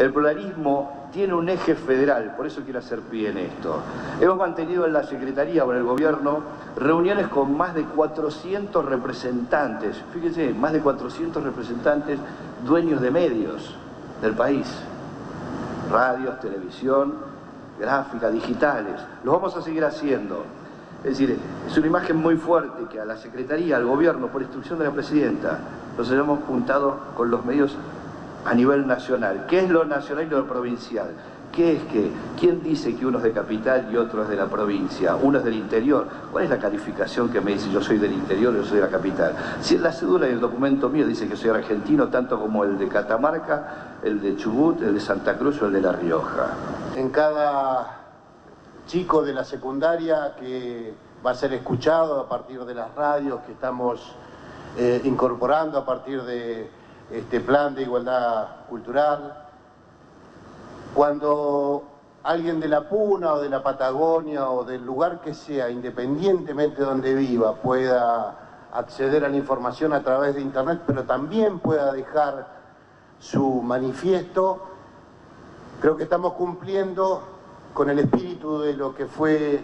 El pluralismo tiene un eje federal, por eso quiero hacer pie en esto. Hemos mantenido en la Secretaría o en el Gobierno reuniones con más de 400 representantes, fíjense, más de 400 representantes dueños de medios del país, radios, televisión, gráfica, digitales. Los vamos a seguir haciendo. Es decir, es una imagen muy fuerte que a la Secretaría, al Gobierno, por instrucción de la Presidenta, nos hayamos juntado con los medios a nivel nacional. ¿Qué es lo nacional y lo provincial? ¿Qué es qué? ¿Quién dice que uno es de capital y otro es de la provincia? Uno es del interior. ¿Cuál es la calificación que me dice yo soy del interior yo soy de la capital? Si en la cédula y el documento mío dice que soy argentino, tanto como el de Catamarca, el de Chubut, el de Santa Cruz o el de La Rioja. En cada chico de la secundaria que va a ser escuchado a partir de las radios que estamos eh, incorporando a partir de este plan de igualdad cultural. Cuando alguien de la Puna o de la Patagonia o del lugar que sea, independientemente de donde viva, pueda acceder a la información a través de Internet, pero también pueda dejar su manifiesto, creo que estamos cumpliendo con el espíritu de lo que fue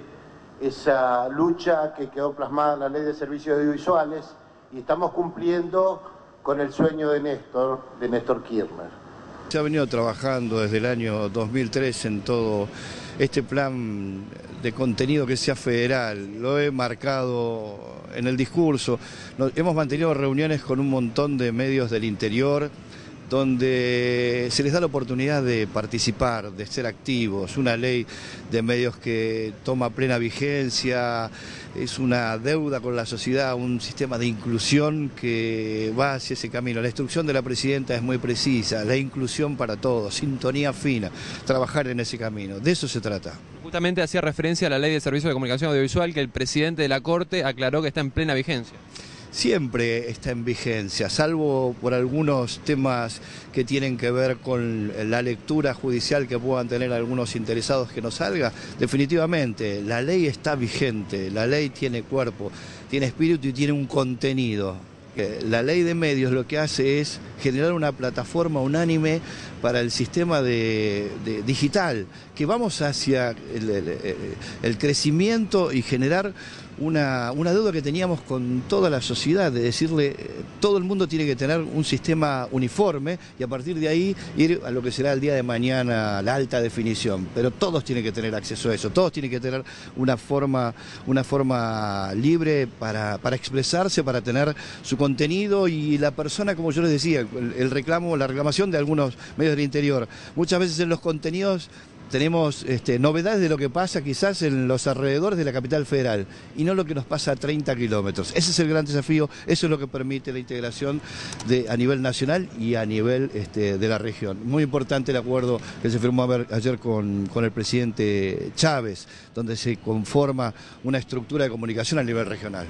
esa lucha que quedó plasmada en la Ley de Servicios Audiovisuales y estamos cumpliendo con el sueño de Néstor, de Néstor Kirchner. Se ha venido trabajando desde el año 2003 en todo este plan de contenido que sea federal. Lo he marcado en el discurso. hemos mantenido reuniones con un montón de medios del interior donde se les da la oportunidad de participar, de ser activos, una ley de medios que toma plena vigencia, es una deuda con la sociedad, un sistema de inclusión que va hacia ese camino. La instrucción de la presidenta es muy precisa, la inclusión para todos, sintonía fina, trabajar en ese camino, de eso se trata. Justamente hacía referencia a la ley de servicio de comunicación audiovisual que el presidente de la Corte aclaró que está en plena vigencia siempre está en vigencia, salvo por algunos temas que tienen que ver con la lectura judicial que puedan tener algunos interesados que no salga. Definitivamente, la ley está vigente, la ley tiene cuerpo, tiene espíritu y tiene un contenido. La ley de medios lo que hace es generar una plataforma unánime para el sistema de, digital, que vamos hacia el crecimiento y generar una, una, deuda que teníamos con toda la sociedad, de decirle, eh, todo el mundo tiene que tener un sistema uniforme y a partir de ahí ir a lo que será el día de mañana la alta definición. Pero todos tienen que tener acceso a eso, todos tienen que tener una forma, una forma libre para, para expresarse, para tener su contenido y la persona, como yo les decía, el, reclamo, la reclamación de algunos medios del interior. Muchas veces en los contenidos tenemos este, novedades de lo que pasa quizás en los alrededores de la capital federal y no lo que nos pasa a 30 kilómetros. Ese es el gran desafío, eso es lo que permite la integración a nivel nacional y a nivel este, de la región. Muy importante el acuerdo que se firmó ayer con, con el presidente Chávez, donde se conforma una estructura de comunicación a nivel regional.